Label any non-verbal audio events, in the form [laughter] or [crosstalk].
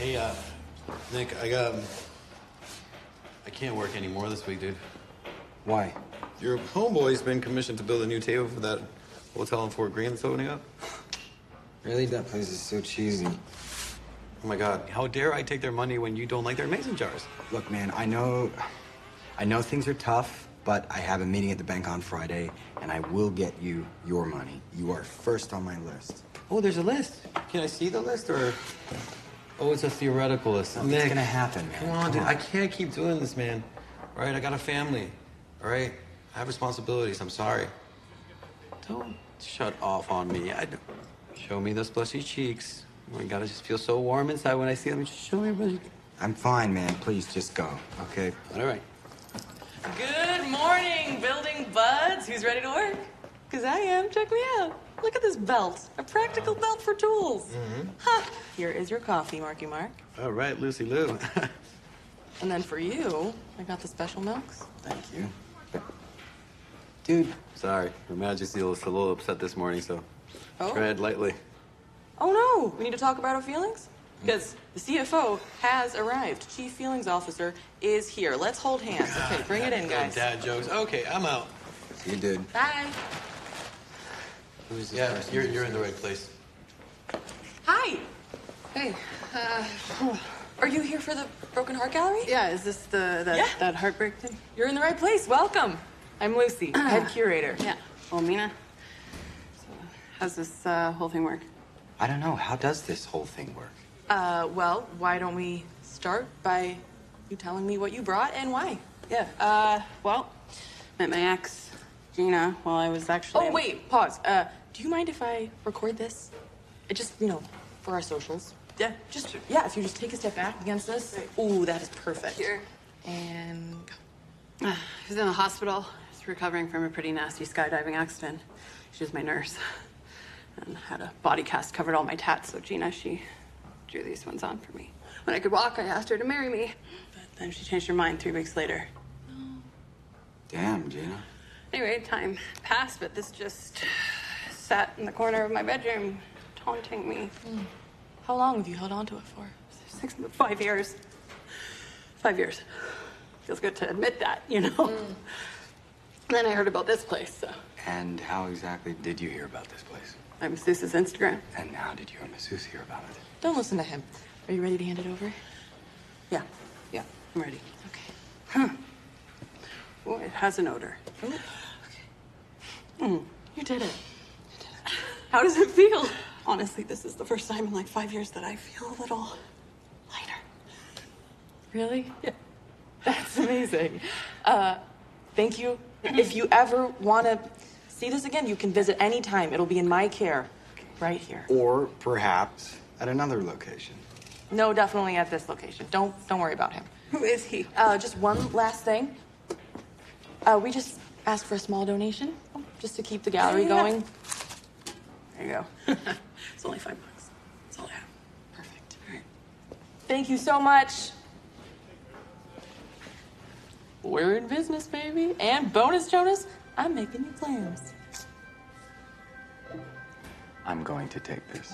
Hey, uh, Nick, I got. Um, I can't work anymore this week, dude. Why? Your homeboy's been commissioned to build a new table for that hotel in Fort Greene that's opening up. Really? That place is so cheesy. Oh my God! How dare I take their money when you don't like their mason jars? Look, man, I know, I know things are tough, but I have a meeting at the bank on Friday, and I will get you your money. You are first on my list. Oh, there's a list. Can I see the list or? Oh, it's a theoretical list. No, Nick, it's gonna happen, man. Come on, Come dude. on. I can't keep doing this, man. All right, I got a family. All right, I have responsibilities. I'm sorry. Don't shut off on me. I don't... Show me those blushy cheeks. Oh my God, I just feel so warm inside when I see them. Just show me, blushy. I'm fine, man. Please just go, okay? All right. Good morning, building buds. Who's ready to work? Because I am. Check me out. Look at this belt. A practical belt for tools. Mm-hmm. Huh. Here is your coffee, Marky Mark. All right, Lucy Lou. [laughs] And then for you, I got the special milks. Thank you. Dude, sorry, Her Majesty was a little upset this morning, so Oh? tread lightly. Oh no, we need to talk about our feelings? Because the CFO has arrived. Chief Feelings Officer is here. Let's hold hands. Okay, bring it [laughs] in, guys. Dad jokes. Okay, I'm out. you did. Bye. Who is this Yeah, person? you're, you're in the right place. Hi. Hey, uh, Are you here for the Broken Heart Gallery? yeah, is this the that, Yeah. that heartbreak thing? You're in the right place. Welcome. I'm Lucy, [clears throat] head curator. Yeah. Well, Mina, so how's this uh, whole thing work? I don't know. How does this whole thing work? Uh, well, why don't we start by you telling me what you brought and why? Yeah. Uh, well, met my ex, Gina, while I was actually. Oh, wait, pause. Uh, do you mind if I record this? It just, you know, for our socials. Yeah. Just, yeah, if you just take a step back against this. Ooh, that is perfect. Here. And go. Uh, I was in the hospital. I was recovering from a pretty nasty skydiving accident. She was my nurse, and had a body cast covered all my tats. So Gina, she drew these ones on for me. When I could walk, I asked her to marry me, but then she changed her mind three weeks later. Damn, Gina. Anyway, time passed, but this just sat in the corner of my bedroom, taunting me. How long have you held on to it for? Six, five years. Five years. Feels good to admit that, you know. Mm. Then I heard about this place, so And how exactly did you hear about this place? my masseuse's Instagram. And how did you and masseuse hear about it? Don't listen to him. Are you ready to hand it over? Yeah, yeah, I'm ready. Okay. Huh. Oh, it has an odor. Mm. You did it. How does it feel? Honestly, this is the first time in like five years that I feel a little lighter. Really? Yeah. That's amazing. Uh, thank you. If you ever want to see this again, you can visit anytime. It'll be in my care, right here. Or perhaps at another location. No, definitely at this location. Don't don't worry about him. Who is he? Uh, just one last thing. Uh, we just asked for a small donation, just to keep the gallery Yeah, yeah, yeah. going. There you go. [laughs] it's only five bucks. That's all I have. Perfect. All right. Thank you so much. We're in business, baby. And bonus, Jonas, I'm making you plans. I'm going to take this.